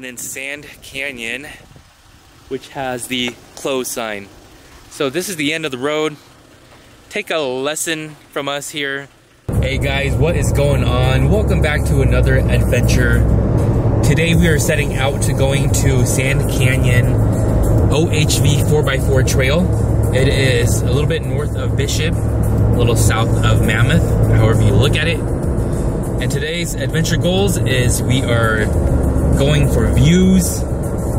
and then Sand Canyon, which has the close sign. So this is the end of the road. Take a lesson from us here. Hey guys, what is going on? Welcome back to another adventure. Today we are setting out to going to Sand Canyon OHV 4x4 trail. It is a little bit north of Bishop, a little south of Mammoth, however you look at it. And today's adventure goals is we are going for views.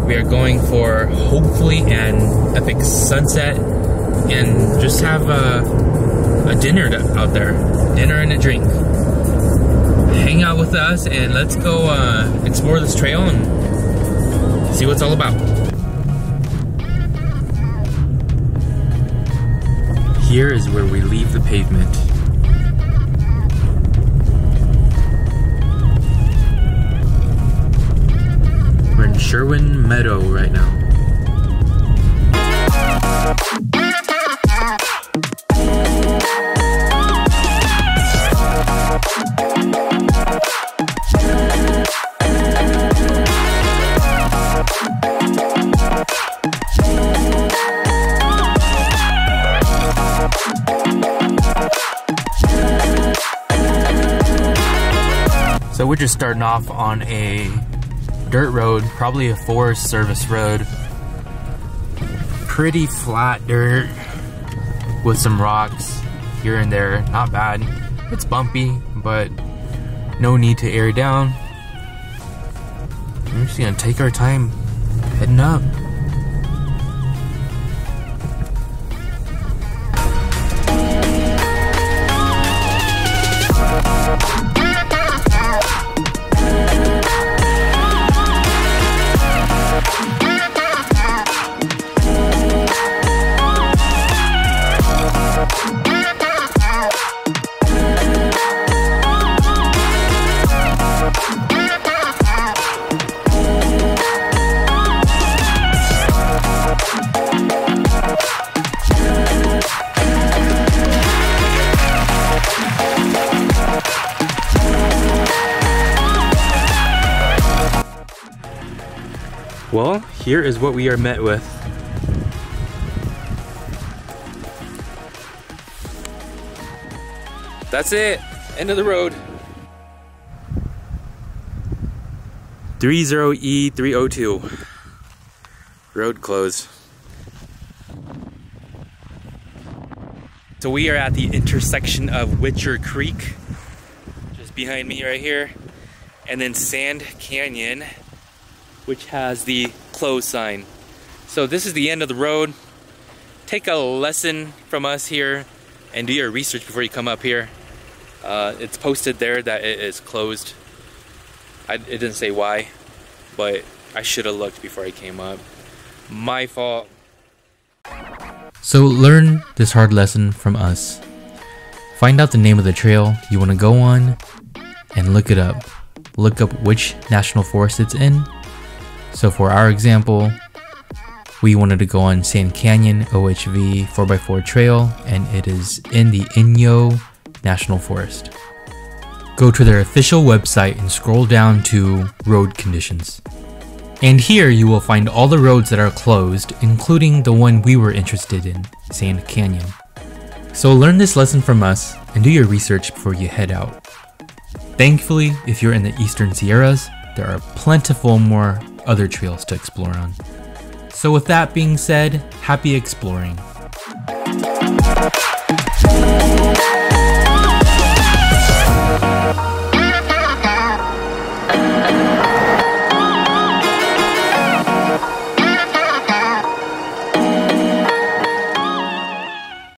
We are going for hopefully an epic sunset and just have a, a dinner out there. Dinner and a drink. Hang out with us and let's go uh, explore this trail and see what it's all about. Here is where we leave the pavement. Sherwin Meadow right now. So we're just starting off on a dirt road, probably a Forest Service road. Pretty flat dirt with some rocks here and there. Not bad. It's bumpy, but no need to air down. We're just gonna take our time heading up. Well, here is what we are met with. That's it. End of the road. 30E302. Road closed. So we are at the intersection of Witcher Creek, just behind me right here, and then Sand Canyon, which has the close sign. So this is the end of the road. Take a lesson from us here and do your research before you come up here. Uh, it's posted there that it is closed. I, it didn't say why, but I should have looked before I came up. My fault. So learn this hard lesson from us. Find out the name of the trail you want to go on and look it up. Look up which national forest it's in. So for our example, we wanted to go on Sand Canyon OHV 4x4 trail and it is in the Inyo National Forest. Go to their official website and scroll down to road conditions. And here you will find all the roads that are closed, including the one we were interested in, Sand Canyon. So learn this lesson from us and do your research before you head out. Thankfully, if you're in the Eastern Sierras, there are plentiful more other trails to explore on. So with that being said, happy exploring.